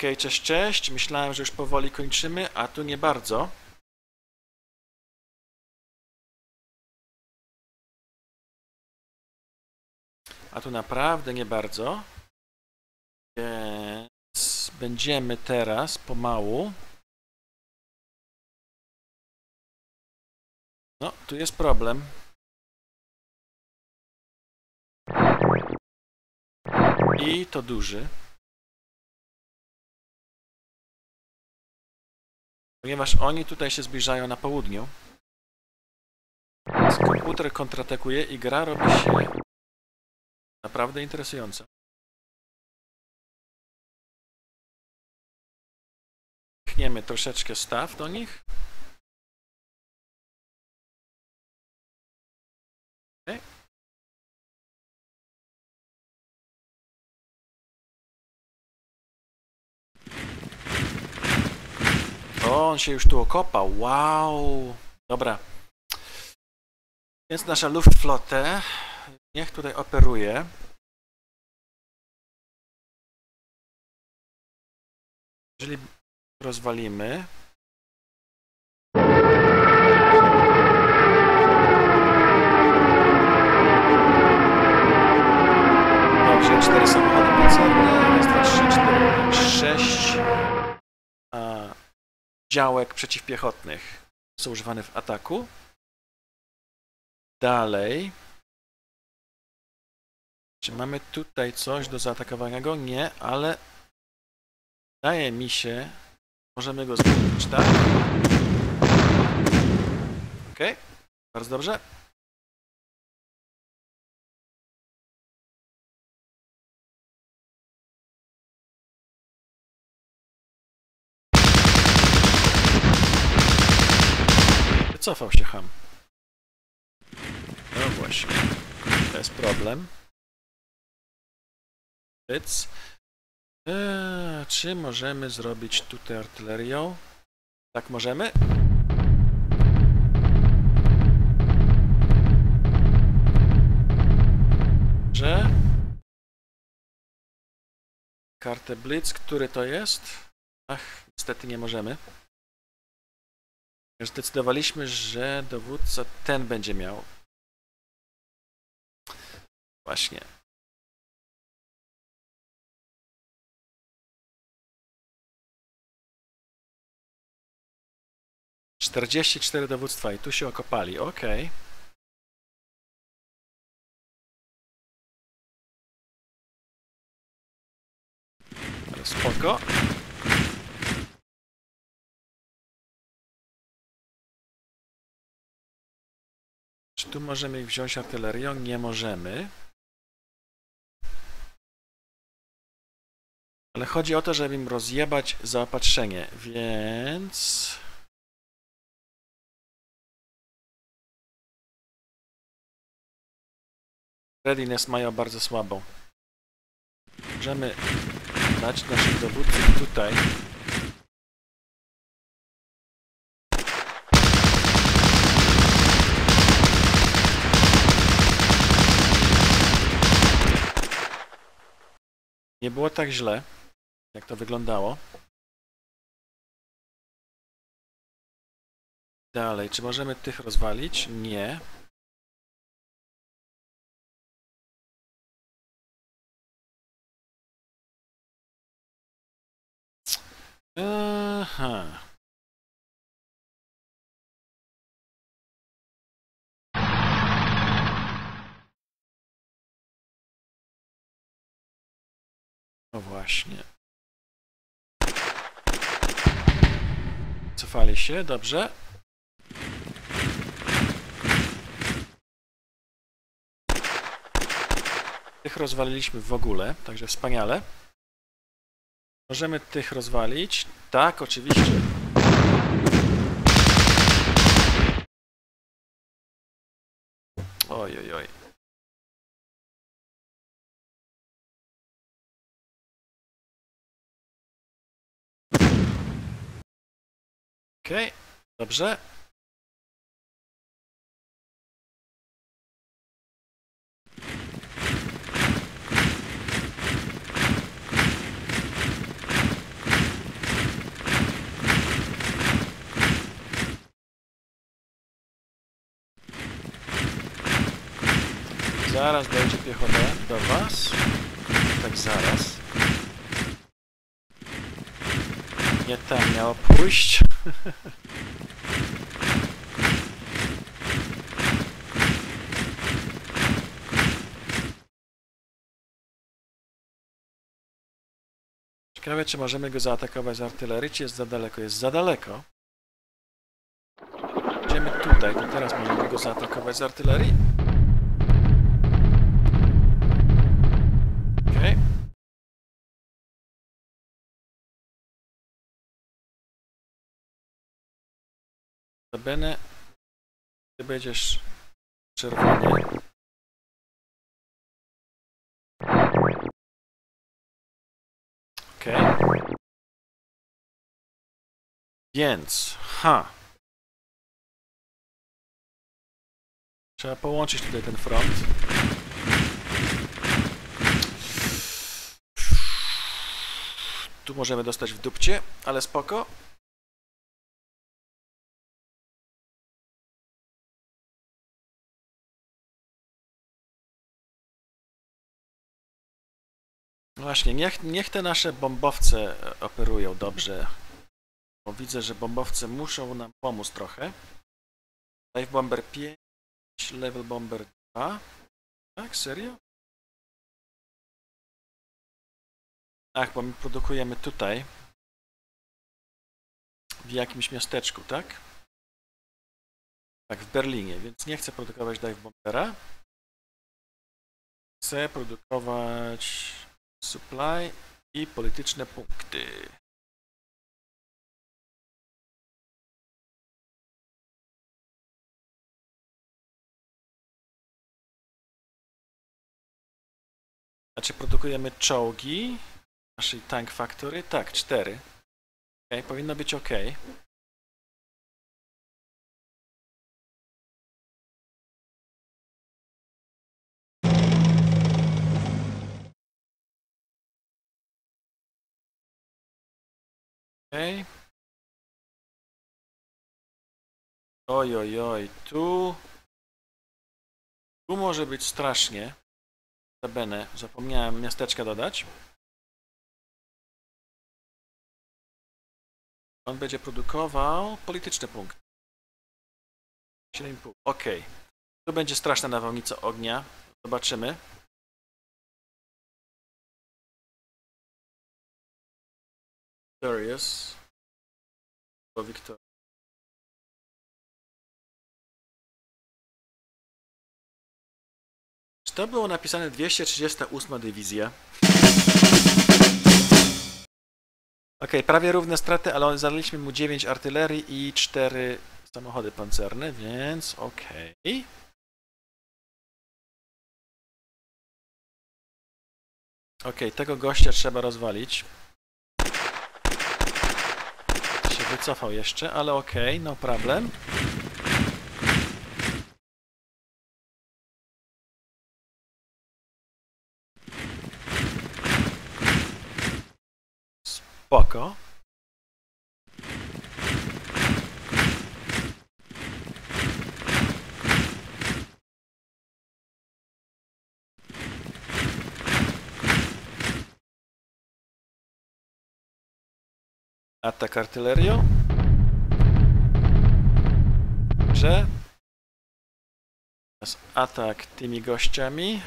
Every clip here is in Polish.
Okej, cześć, cześć. Myślałem, że już powoli kończymy, a tu nie bardzo. A tu naprawdę nie bardzo. Więc będziemy teraz pomału. No, tu jest problem. I to duży. Ponieważ oni tutaj się zbliżają na południu. Więc komputer kontratakuje i gra robi się naprawdę interesująca. Pchniemy troszeczkę staw do nich. O, on się już tu okopał. Wow. Dobra. Więc nasza Luftflotte niech tutaj operuje. Jeżeli rozwalimy. Dobrze, cztery samochody pancerne. Raz, dwa, trzy, cztery, sześć a, działek przeciwpiechotnych są używane w ataku. Dalej. Czy mamy tutaj coś do zaatakowania Nie, ale wydaje mi się, możemy go zmienić, tak? Ok, bardzo dobrze. Wycofał się ham. No właśnie, to jest problem. Pyc. Eee, czy możemy zrobić tutaj artylerią? Tak możemy? Że? Kartę Blitz, który to jest? Ach, niestety nie możemy. Zdecydowaliśmy, że dowódca ten będzie miał. Właśnie. Czterdzieści cztery dowództwa i tu się okopali, ok. Ale spoko. Czy tu możemy ich wziąć artylerią? Nie możemy. Ale chodzi o to, żeby im rozjebać zaopatrzenie, więc... Readiness mają bardzo słabą. Możemy dać naszych dowódców tutaj. Nie było tak źle, jak to wyglądało. Dalej, czy możemy tych rozwalić? Nie. Aha. No właśnie. Cofali się, dobrze. Tych rozwaliliśmy w ogóle, także wspaniale. Możemy tych rozwalić? Tak, oczywiście. Okej, okay, dobrze. Zaraz dojdzie piechota do was. Tak zaraz. Nie tam miało pójść. Ciekawe, czy możemy go zaatakować z artylerii, czy jest za daleko? Jest za daleko. Idziemy tutaj, to teraz możemy go zaatakować z artylerii. Notabene, ty będziesz czerwonie. Okej. Więc, ha. Trzeba połączyć tutaj ten front. Tu możemy dostać w dupcie, ale spoko. Właśnie, niech, niech te nasze bombowce e, operują dobrze. Bo widzę, że bombowce muszą nam pomóc trochę. Live Bomber 5, Level Bomber 2. Tak, serio? Ach, bo my produkujemy tutaj. W jakimś miasteczku, tak? Tak, w Berlinie, więc nie chcę produkować Dive Bombera. Chcę produkować supply i polityczne punkty. Znaczy produkujemy czołgi naszej Tank Factory? Tak, cztery. Ok, powinno być ok. Okej. Oj, oj, oj, tu... Tu może być strasznie. Notabene, zapomniałem miasteczka dodać. On będzie produkował polityczne punkty. 7,5. Ok. Tu będzie straszna nawałnica ognia. Zobaczymy. Victorious. Victor. Czy to było napisane 238 dywizja? Ok, prawie równe straty, ale zadaliśmy mu 9 artylerii i 4 samochody pancerne, więc ok. Ok, tego gościa trzeba rozwalić. Się wycofał jeszcze, ale ok, no problem. Spoko. Atak artylerią. Że. Teraz atak tymi gościami.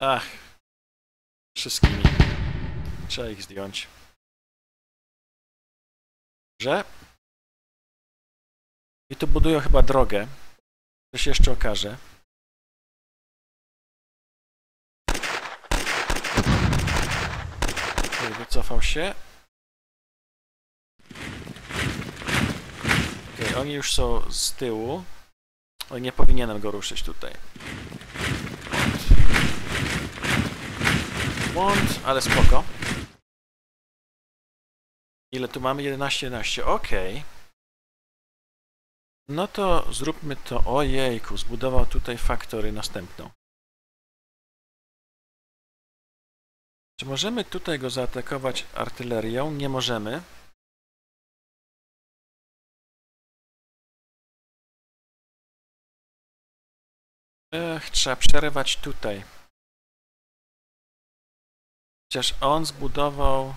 Ach. Wszystkimi. Trzeba ich zdjąć. Że. I tu budują chyba drogę. To się jeszcze okaże. Okej, wycofał się. Okej, oni już są z tyłu. Nie powinienem go ruszyć tutaj. Błąd, ale spoko. Ile tu mamy? 11, 11. Okej. No to zróbmy to. Ojejku, zbudował tutaj faktory następną. Czy możemy tutaj go zaatakować artylerią? Nie możemy. Ech, trzeba przerywać tutaj. Chociaż on zbudował...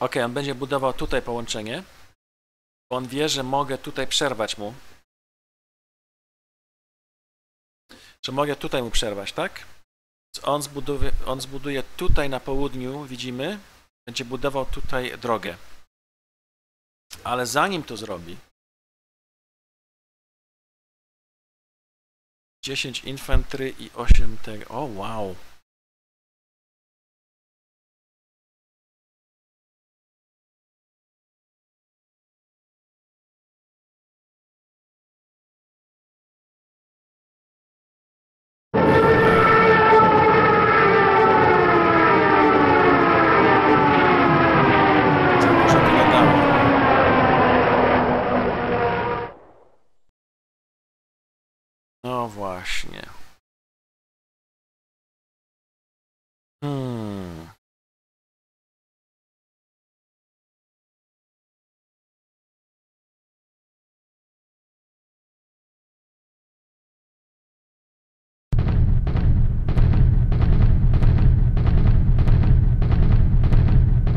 Ok, on będzie budował tutaj połączenie. On wie, że mogę tutaj przerwać mu. Że mogę tutaj mu przerwać, tak? On zbuduje, on zbuduje tutaj na południu, widzimy, będzie budował tutaj drogę. Ale zanim to zrobi, 10 infantry i 8 tego. O, wow. Za dużo to nie dało. Właśnie. Hmm.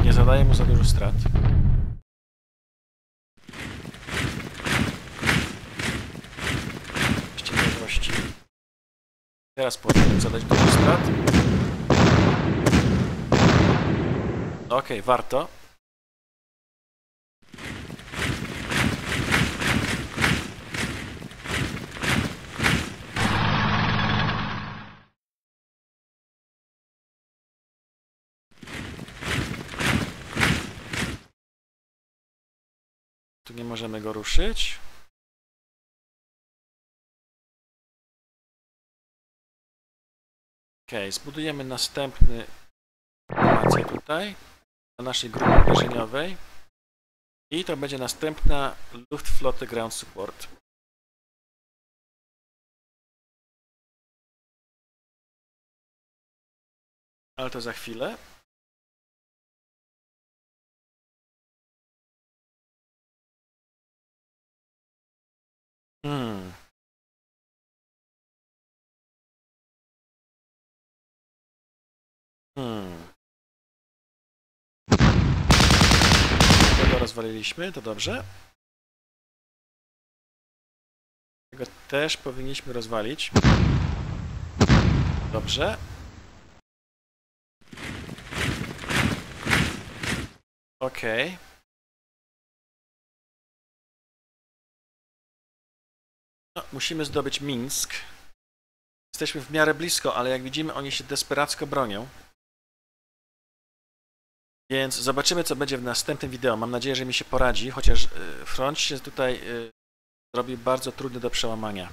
Nie zadaję mu za dużo strat. Teraz powinienem zadać strat. Okej, warto. Tu nie możemy go ruszyć. Ok, zbudujemy następny formację tutaj na naszej grupie uderzeniowej i to będzie następna Luftflotte Ground Support. Ale to za chwilę. Hmm. Hmm. Tego rozwaliliśmy, to dobrze. Tego też powinniśmy rozwalić. Dobrze. Okej. No, musimy zdobyć Mińsk. Jesteśmy w miarę blisko, ale jak widzimy, oni się desperacko bronią. Więc zobaczymy, co będzie w następnym wideo. Mam nadzieję, że mi się poradzi, chociaż y, front się tutaj y, robi bardzo trudny do przełamania.